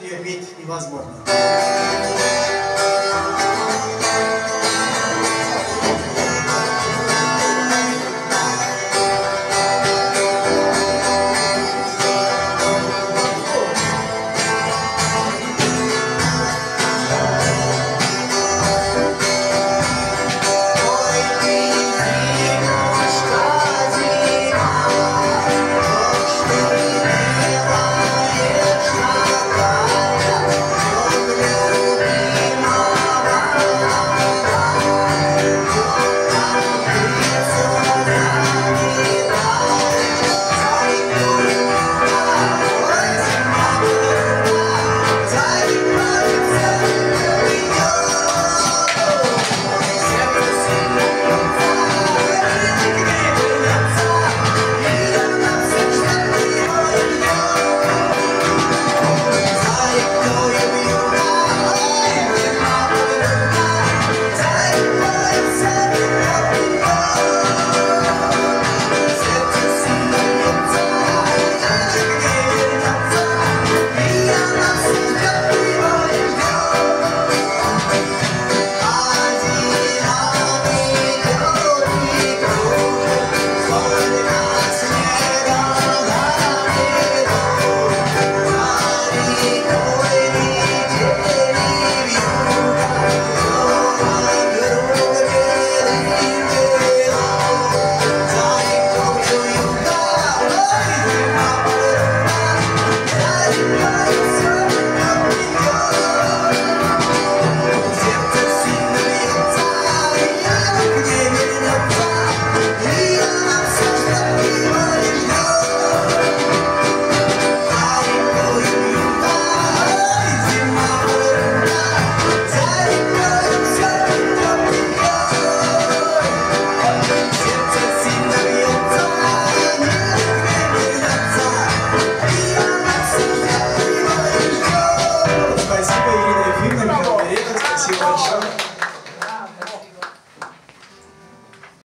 Ее петь невозможно.